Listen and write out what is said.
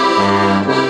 Música